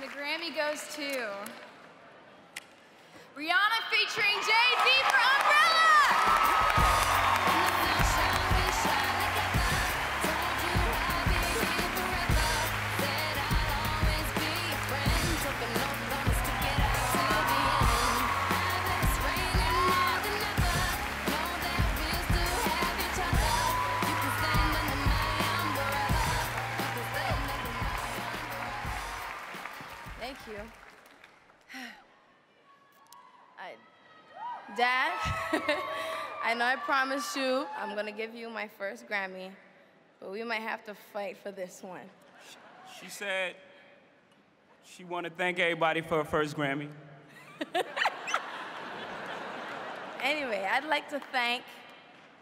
the Grammy goes to Rihanna featuring Jay-Z. for Thank you. I, Dad, I know I promised you I'm gonna give you my first Grammy, but we might have to fight for this one. She said she want to thank everybody for her first Grammy. Anyway, I'd like to thank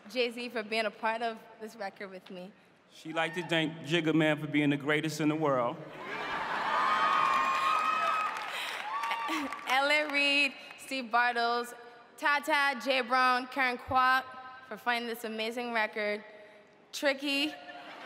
Jay-Z for being a part of this record with me. She'd like to thank Jigga Man for being the greatest in the world. L.A. Reid, Steve Bartels, Tata, Jay Brown, Karen Kwak for finding this amazing record. Tricky,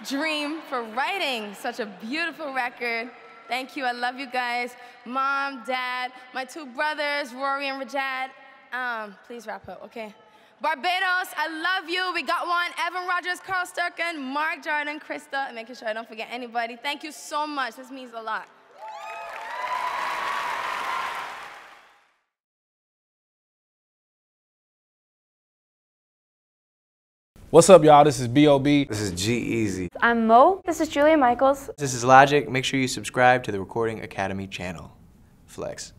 Dream for writing such a beautiful record. Thank you, I love you guys. Mom, Dad, my two brothers, Rorrey and Rajad. Um, please wrap up, okay? Barbados, I love you. We got one. Evan Rogers, Carl Sturken, Marc Jordan, Krista, making sure I don't forget anybody. Thank you so much. This means a lot. What's up, y'all? This is B.O.B. This is G-Eazy. I'm Mo. This is Julia Michaels. This is Logic. Make sure you subscribe to the Recording Academy channel. Flex.